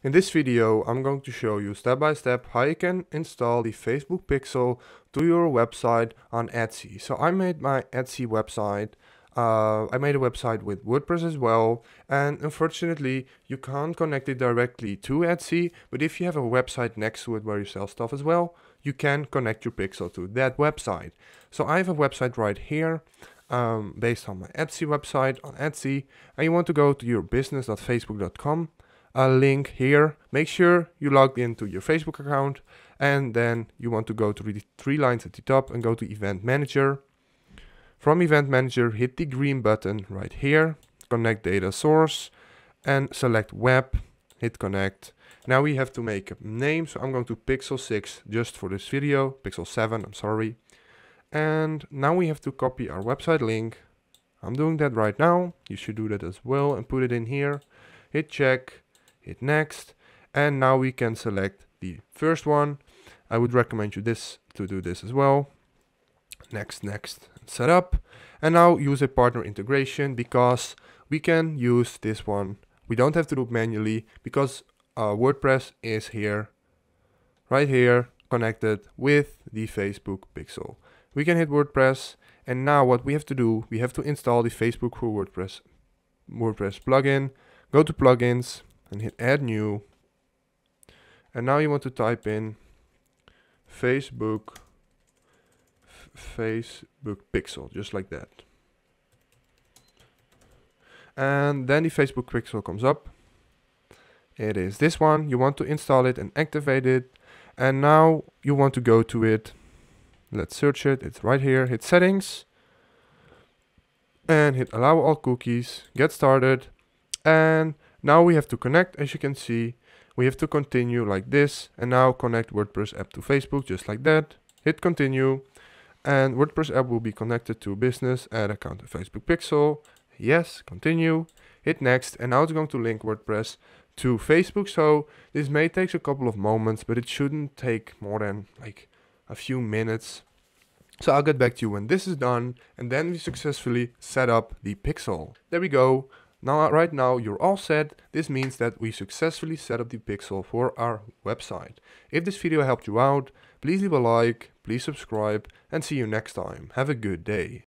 In this video, I'm going to show you step by step how you can install the Facebook pixel to your website on Etsy. So I made my Etsy website. Uh, I made a website with WordPress as well, and unfortunately, you can't connect it directly to Etsy. But if you have a website next to it where you sell stuff as well, you can connect your pixel to that website. So I have a website right here. Um, based on my Etsy website on Etsy, and you want to go to your business.facebook.com a link here. Make sure you log into your Facebook account and then you want to go to the three lines at the top and go to Event Manager. From Event Manager, hit the green button right here, connect data source and select web, hit connect. Now we have to make a name, so I'm going to Pixel 6 just for this video, Pixel 7, I'm sorry. And now we have to copy our website link. I'm doing that right now. You should do that as well and put it in here. Hit check hit next. And now we can select the first one. I would recommend you this to do this as well. Next next set up. And now use a partner integration because we can use this one. We don't have to do it manually because uh, WordPress is here right here connected with the Facebook pixel. We can hit WordPress and now what we have to do we have to install the Facebook for WordPress WordPress plugin. Go to plugins and hit add new. And now you want to type in Facebook Facebook pixel just like that. And then the Facebook pixel comes up. It is this one. You want to install it and activate it. And now you want to go to it. Let's search it. It's right here. Hit settings. And hit allow all cookies. Get started. And now we have to connect, as you can see. We have to continue like this and now connect WordPress app to Facebook just like that. Hit continue and WordPress app will be connected to business, ad account of Facebook pixel. Yes, continue. Hit next and now it's going to link WordPress to Facebook. So this may take a couple of moments, but it shouldn't take more than like a few minutes. So I'll get back to you when this is done and then we successfully set up the pixel. There we go. Now, uh, right now, you're all set. This means that we successfully set up the pixel for our website. If this video helped you out, please leave a like, please subscribe, and see you next time. Have a good day.